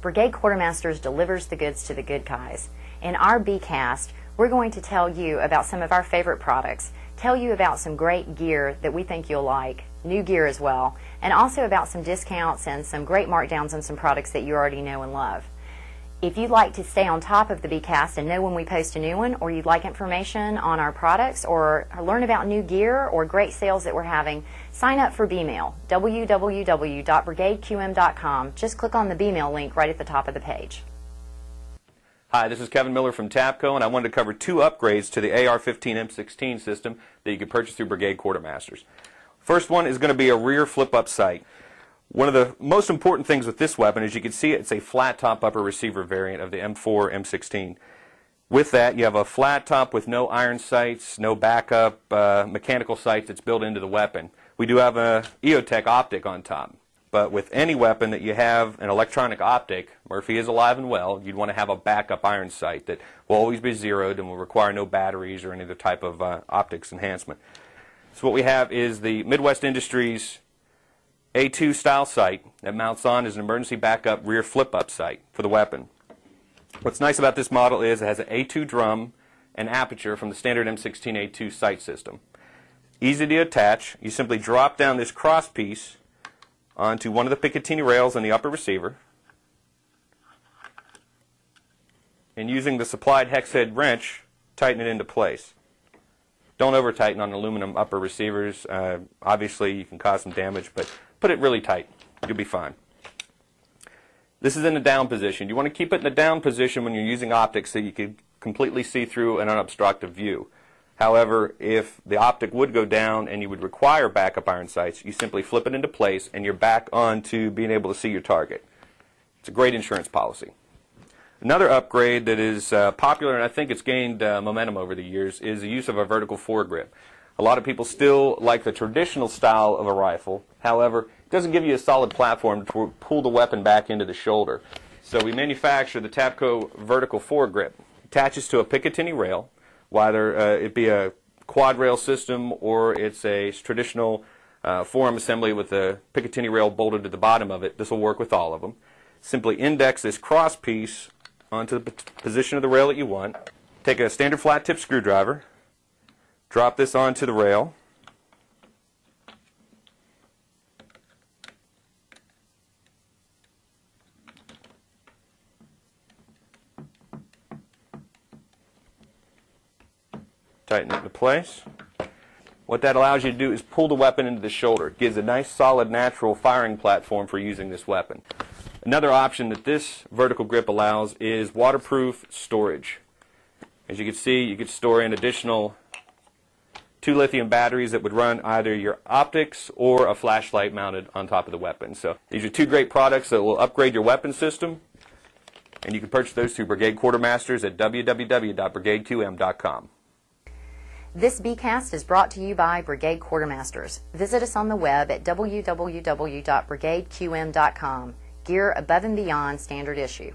Brigade Quartermasters delivers the goods to the good guys. In our B-Cast, we're going to tell you about some of our favorite products, tell you about some great gear that we think you'll like, new gear as well, and also about some discounts and some great markdowns on some products that you already know and love. If you'd like to stay on top of the Bcast and know when we post a new one, or you'd like information on our products, or learn about new gear or great sales that we're having, sign up for BMail, www.brigadeqm.com. Just click on the BMail link right at the top of the page. Hi, this is Kevin Miller from TAPCO, and I wanted to cover two upgrades to the AR-15M16 system that you can purchase through Brigade Quartermasters. First one is going to be a rear flip-up sight. One of the most important things with this weapon, as you can see, it's a flat top upper receiver variant of the M4 M16. With that, you have a flat top with no iron sights, no backup uh, mechanical sights that's built into the weapon. We do have a EOTech optic on top. But with any weapon that you have an electronic optic, Murphy is alive and well, you'd want to have a backup iron sight that will always be zeroed and will require no batteries or any other type of uh, optics enhancement. So what we have is the Midwest Industries a2 style sight that mounts on is an emergency backup rear flip-up sight for the weapon. What's nice about this model is it has an A2 drum and aperture from the standard M16 A2 sight system. Easy to attach. You simply drop down this cross piece onto one of the Picatinny rails in the upper receiver. And using the supplied hex head wrench, tighten it into place. Don't over tighten on aluminum upper receivers. Uh, obviously, you can cause some damage, but Put it really tight. You'll be fine. This is in a down position. You want to keep it in a down position when you're using optics so you can completely see through an unobstructed view. However, if the optic would go down and you would require backup iron sights, you simply flip it into place and you're back on to being able to see your target. It's a great insurance policy. Another upgrade that is uh, popular, and I think it's gained uh, momentum over the years, is the use of a vertical foregrip. A lot of people still like the traditional style of a rifle. However, it doesn't give you a solid platform to pull the weapon back into the shoulder. So we manufacture the Tapco vertical foregrip. It Attaches to a Picatinny rail, whether uh, it be a quad rail system or it's a traditional uh, forearm assembly with a Picatinny rail bolted to the bottom of it. This will work with all of them. Simply index this cross piece onto the position of the rail that you want. Take a standard flat tip screwdriver, Drop this onto the rail. Tighten it into place. What that allows you to do is pull the weapon into the shoulder. It gives a nice solid natural firing platform for using this weapon. Another option that this vertical grip allows is waterproof storage. As you can see, you could store in additional two lithium batteries that would run either your optics or a flashlight mounted on top of the weapon. So these are two great products that will upgrade your weapon system. And you can purchase those through Brigade Quartermasters at www.brigadeqm.com. This BCast is brought to you by Brigade Quartermasters. Visit us on the web at www.brigadeqm.com. Gear above and beyond standard issue.